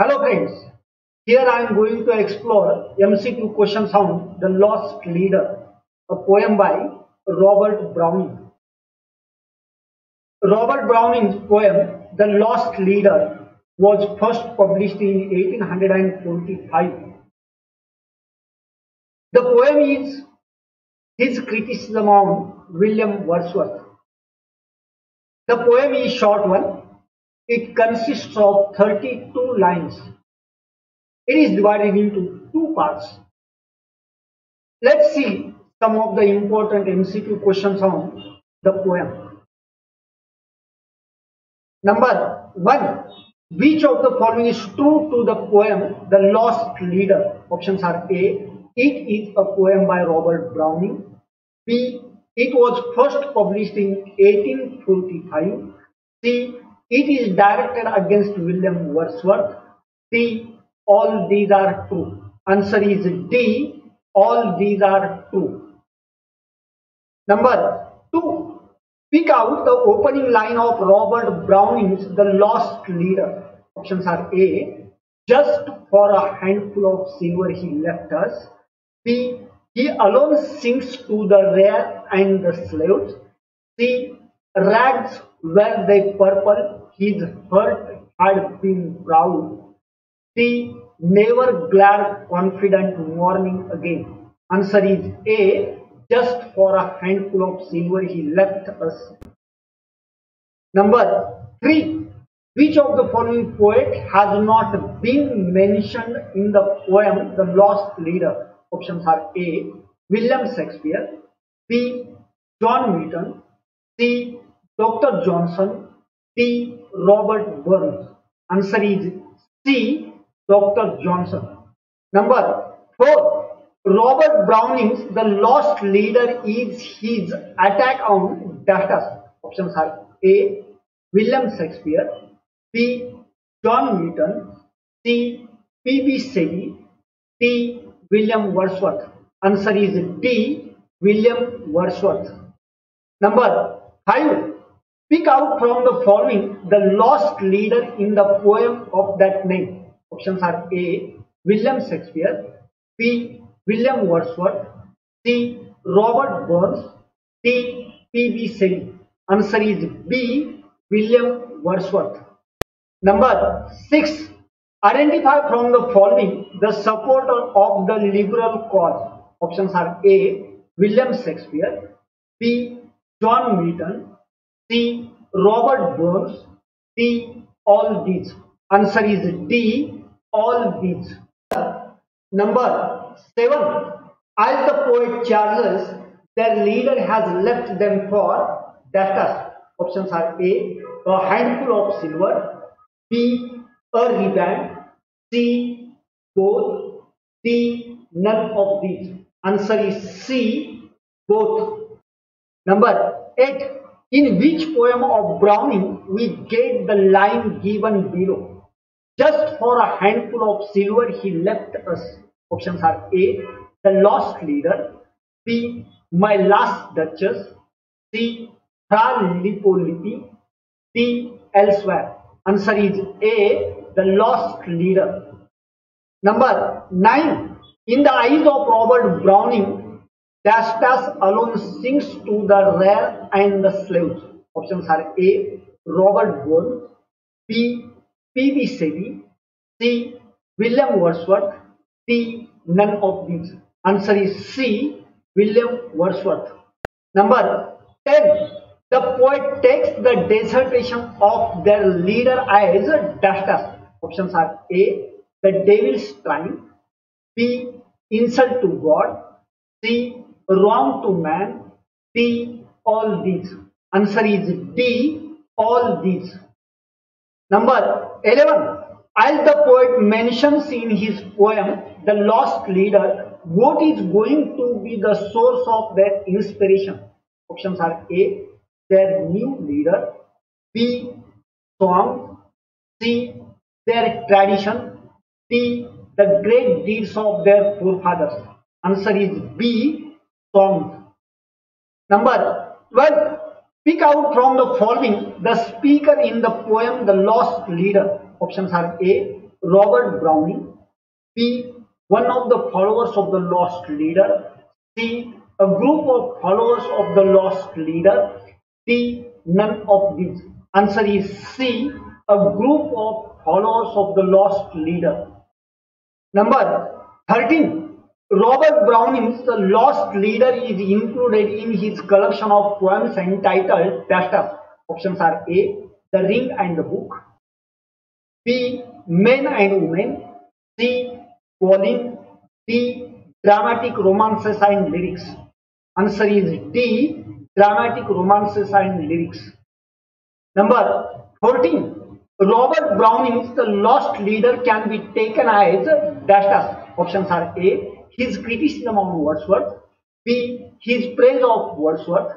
Hello friends, here I am going to explore MCQ questions on The Lost Leader, a poem by Robert Browning. Robert Browning's poem The Lost Leader was first published in 1845. The poem is his criticism on William Wordsworth. The poem is short one. It consists of 32 lines. It is divided into two parts. Let's see some of the important MCQ questions on the poem. Number one, which of the following is true to the poem The Lost Leader? Options are A. It is a poem by Robert Browning. B. It was first published in 1845. C. It is directed against William Wordsworth. D. All these are true. Answer is D. All these are true. Number two. Pick out the opening line of Robert Browning's The Lost Leader. Options are A. Just for a handful of silver he left us. B. He alone sinks to the rare and the slaves. C. Rags were they purple, his heart had been proud. D. Never glad, confident morning again. Answer is A. Just for a handful of silver he left us. Number 3. Which of the following poet has not been mentioned in the poem The Lost Leader? Options are A. William Shakespeare, B. John Milton, C. Dr. Johnson, D. Robert Burns. Answer is C. Dr. Johnson. Number 4. Robert Browning's The Lost Leader is his attack on debtors. Options are A. William Shakespeare, B. John Milton, C. P. B. Shelley, D. William Wordsworth. Answer is D. William Wordsworth. Number 5. Pick out from the following the lost leader in the poem of that name. Options are A. William Shakespeare, B. William Wordsworth, C. Robert Burns, D. P. B. Shelley. Answer is B. William Wordsworth. Number 6. Identify from the following the supporter of the liberal cause. Options are A. William Shakespeare, B. John Milton, C. Robert Burns, D. All these. Answer is D. All these. Number 7. As the poet charges, their leader has left them for debtors. Options are A. A handful of silver, B. A riband, C. Both, D. None of these. Answer is C. Both. Number 8. In which poem of Browning we get the line given below? Just for a handful of silver he left us. Options are A. The Lost Leader, B. My Last Duchess, C. Fra Lippo D. Elsewhere. Answer is A. The Lost Leader. Number 9. In the eyes of Robert Browning, dash alone sings to the rare and the slaves. Options are A. Robert Burns, B. P. B. Shelley, C. William Wordsworth, D. None of these. Answer is C. William Wordsworth. Number 10. The poet takes the dissertation of their leader as dash. Options are A. The devil's crime, B. Insult to God, C. Wrong to man, B. All these. Answer is B. All these. Number 11. As the poet mentions in his poem, The Lost Leader, what is going to be the source of their inspiration? Options are A. Their new leader, B. Song, C. Their tradition, D. The great deeds of their forefathers. Answer is B. Songs. Number 12. Pick out from the following the speaker in the poem The Lost Leader. Options are A. Robert Browning. B. One of the followers of the lost leader. C. A group of followers of the lost leader. D. None of these. Answer is C. A group of followers of the lost leader. Number 13. Robert Browning's The Lost Leader is included in his collection of poems entitled dash Options are A. The Ring and the Book. B. Men and Women. C. Pauline. D. Dramatic Romances and Lyrics. Answer is D. Dramatic Romances and Lyrics. Number 14. Robert Browning's The Lost Leader can be taken as dash Options are A his criticism on Wordsworth, B. His praise of Wordsworth,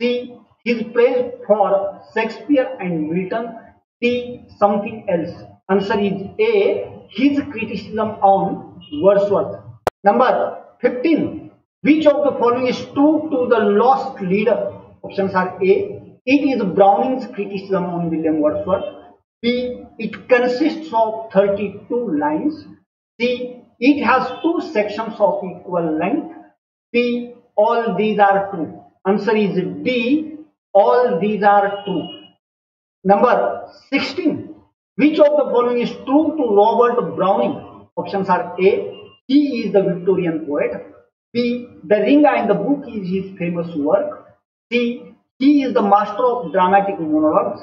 C. His praise for Shakespeare and Milton, D. Something else. Answer is A. His criticism on Wordsworth. Number 15. Which of the following is true to the lost leader? Options are A. It is Browning's criticism on William Wordsworth. B. It consists of 32 lines. C. It has two sections of equal length. B. All these are true. Answer is D. All these are true. Number 16. Which of the following is true to Robert Browning? Options are A. He is the Victorian poet. B. The Ring and the Book is his famous work. C. He is the master of dramatic monologues.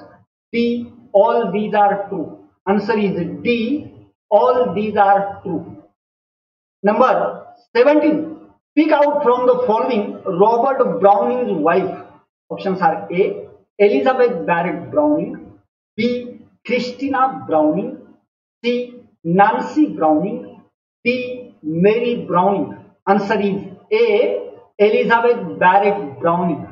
D. All these are true. Answer is D. All these are true. Number 17. Pick out from the following Robert Browning's wife. Options are A. Elizabeth Barrett Browning. B. Christina Browning. C. Nancy Browning. D. Mary Browning. Answer is A. Elizabeth Barrett Browning.